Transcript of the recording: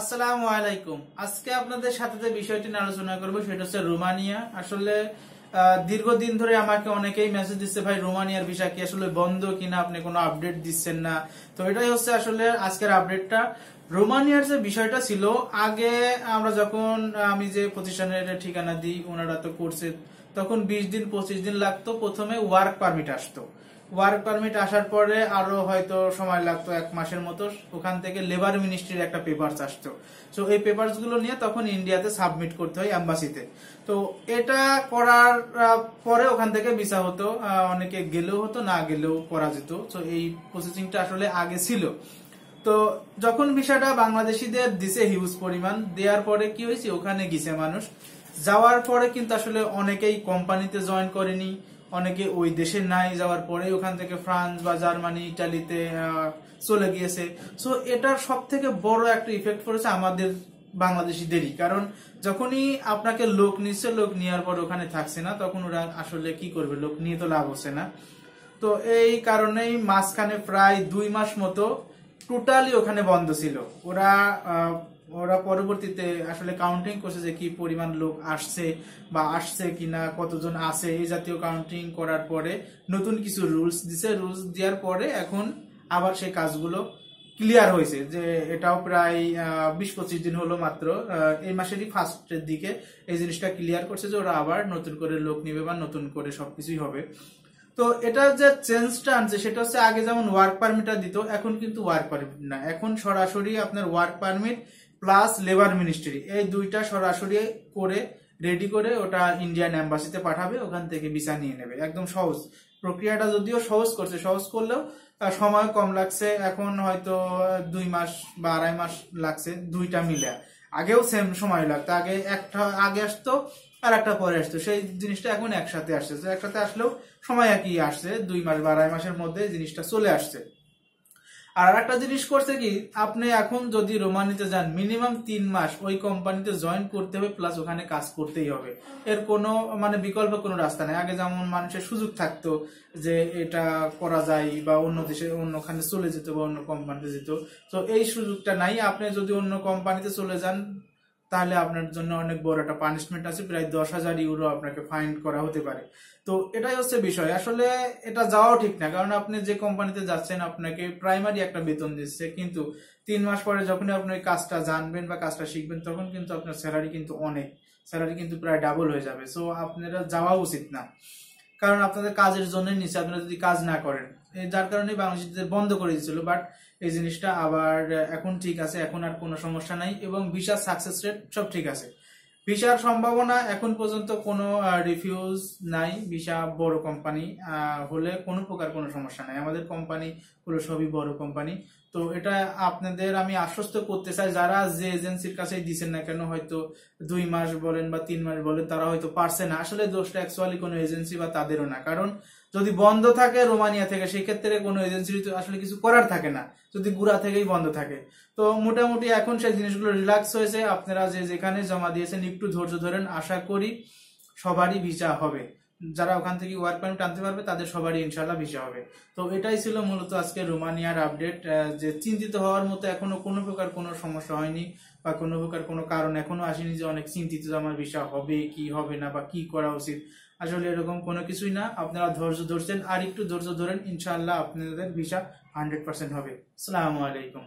আসসালামু আলাইকুম। আজকে আপনাদের সাথে যে বিষয়টি আলোচনা করব, সেটা হচ্ছে রোমানিয়া। আসলে দীর্ঘদিন ধরে আমাকে অনেকেই মেসেজ দিচ্ছে, ভাই, রোমানিয়ার ভিসা কি আসলে বন্ধ কিনা? আপনি কোনো আপডেট দিচ্ছেন না? তো এটাই হচ্ছে আসলে আজকের আপডেটটা রোমানিয়ার যে বিষয়টা ছিল, আগে আমরা যখন আমি যে প্রতিষ্ঠানের ঠিকানা দিই, ওনারা তো করছে, তখন বিশ দিন, পঁচিশ দিন লাগতো। প্রথমে ওয়ার্ক পারমিট আসতো। ওয়ার্ক পারমিট আসার পরে আরও হয়তো সময় লাগতো এক মাসের মতো। ওখান থেকে লেবার মিনিস্ট্রির একটা পেপারস আসতো। তো এই পেপারসগুলো নিয়ে তখন ইন্ডিয়াতে সাবমিট করতে হয় অ্যাম্বাসিতে তো, এটা করার পরে ওখান থেকে ভিসা হতো। অনেকে গেলেও হতো, না গেলেও করা যেত। তো এই প্রসেসিংটা আসলে আগে ছিল। তো, যখন ভিসাটা বাংলাদেশিদের দিছে হিউজ পরিমাণ, দেওয়ার পরে কি হয়েছে? ওখানে গেছে মানুষ। যাওয়ার পরে কিন্তু আসলে অনেকেই কোম্পানিতে জয়েন করেনি। অনেকে ওই দেশে নাই যাওয়ার পরে ওখান থেকে ফ্রান্স বা জার্মানি, ইটালিতে চলে গিয়েছে। সো এটার সব থেকে বড় একটা ইফেক্ট পড়েছে আমাদের বাংলাদেশিদেরই। কারণ যখনই আপনাকে লোক নিচ্ছে, লোক নেওয়ার পর ওখানে থাকছে না, তখন ওরা আসলে কি করবে? লোক নিয়ে তো লাভ হচ্ছে না। তো এই কারণেই মাঝখানে প্রায় দুই মাস মতো টোটালি ওখানে বন্ধ ছিল। ওরা ওরা পরবর্তীতে আসলে কাউন্টিং করছে যে কি পরিমাণ লোক আসছে বা আসছে কিনা, কতজন আছে, এই জাতীয় কাউন্টিং করার পরে নতুন কিছু রুলস দিছে। রুলস দেওয়ার পরে এখন আবার সেই কাজগুলো ক্লিয়ার হয়েছে যে এটাও প্রায় বিশ পঁচিশ দিন হলো মাত্র এই মাসেরই ফার্স্টের দিকে এই জিনিসটা ক্লিয়ার করছে যে ওরা আবার নতুন করে লোক নিবে বা নতুন করে সবকিছুই হবে। তো এটা যে চেঞ্জটা আনছে, সেটা হচ্ছে আগে যেমন ওয়ার্ক পারমিটটা দিত, এখন কিন্তু ওয়ার্ক পারমিট না। এখন সরাসরি আপনার work permit plus labour ministry এই দুইটা সরাসরি করে রেডি করে ওটা ইন্ডিয়ান এম্বাসিতে পাঠাবে, ওখান থেকে ভিসা নিয়ে নেবে। একদম সহজ। প্রক্রিয়াটা যদিও সহজ করছে, সহজ করলেও সময় কম লাগছে। এখন হয়তো দুই মাস বা আড়াই মাস লাগছে, দুইটা মিলে আগেও সেম সময় লাগতো। আগে একটা, আগে আসতো আর একটা পরে আসতো। সেই জিনিসটা এখন একসাথে আসছে। একসাথে আসলেও সময় একই আসছে। দুই মাস বা আড়াই মাসের মধ্যে জিনিসটা চলে আসছে। আর একটা জিনিস করছে কি, আপনি এখন যদি রোমানিতে যান মিনিমাম তিন মাস ওই কোম্পানিতে জয়েন করতে হবে প্লাস ওখানে কাজ করতেই হবে। এর কোনো মানে বিকল্প কোনো রাস্তা নেই। আগে যেমন মানুষের সুযোগ থাকতো যে এটা করা যায় বা অন্য দেশে, অন্যখানে চলে যেত বা অন্য কোম্পানিতে যেত। তো এই সুযোগটা নাই। আপনি যদি অন্য কোম্পানিতে চলে যান তাহলে আপনার জন্য অনেক বড় একটা পানিশমেন্ট আছে। প্রায় দশ হাজার ইউরো আপনাকে ফাইন করা হতে পারে। তো এটাই হচ্ছে বিষয়। আসলে এটা যাওয়াও ঠিক না। কারণ আপনি যে কোম্পানিতে যাচ্ছেন, আপনাকে প্রাইমারি একটা বেতন দিচ্ছে। কিন্তু তিন মাস পরে যখনই আপনি কাজটা জানবেন বা কাজটা শিখবেন, তখন কিন্তু আপনার স্যালারি কিন্তু অনেক। স্যালারি কিন্তু প্রায় ডাবল হয়ে যাবে। সো আপনারা যাওয়া উচিত না। কারণ আপনাদের কাজের জন্য নিচে আপনারা যদি কাজ না করেন যার কারণে বাংলাদেশিদের বন্ধ করে দিয়েছিল। বাট এই জিনিসটা আবার এখন ঠিক আছে, এখন আর কোনো সমস্যা নাই এবং ভিসার সাকসেস রেট সব ঠিক আছে। ভিসার সম্ভাবনা এখন পর্যন্ত কোনো রিফিউজ নাই। ভিসা বড় কোম্পানি হলে কোনো প্রকার কোনো সমস্যা নাই। আমাদের কোম্পানি পুরো সবই বড় কোম্পানি তো এটা আপনাদের আমি আশ্বস্ত করতে চাই, যারা যে এজেন্সির কাছে দিচ্ছেন না কেন, হয়তো দুই মাস বলেন বা তিন মাস বলেন, তারা হয়তো পারছে না। আসলে দোষটা অ্যাকচুয়ালি কোনো এজেন্সি বা তাদেরও না। কারণ যদি বন্ধ থাকে রোমানিয়া থেকে, সেক্ষেত্রে কোনো এজেন্সির আসলে কিছু করার থাকে না, যদি গুড়া থেকেই বন্ধ থাকে। তো মোটামুটি এখন সেই জিনিসগুলো রিল্যাক্স হয়েছে। আপনারা যে যেখানে জমা দিয়েছেন, একটু ধৈর্য ধরেন, আশা করি সবারই ভিসা হবে। যারা ওখান থেকে ওয়ার্ক পারমিট আনতে পারবে, তাদের সবারই ইনশাল্লাহ ভিসা হবে। তো এটাই ছিল মূলত আজকে রোমানিয়ার আপডেট যে চিন্তিত হওয়ার মতো এখনও কোনো প্রকার কোনো সমস্যা হয়নি বা কোনো প্রকার কোনো কারণ এখনও আসেনি যে অনেক চিন্তিত আমার ভিসা হবে কি হবে না বা কি করা উচিত। আসলে এরকম কোনো কিছুই না, আপনারা ধৈর্য ধরছেন, আর একটু ধৈর্য ধরেন ইনশাল্লাহ আপনাদের ভিসা হান্ড্রেড পার্সেন্ট হবে। আসসালামু আলাইকুম।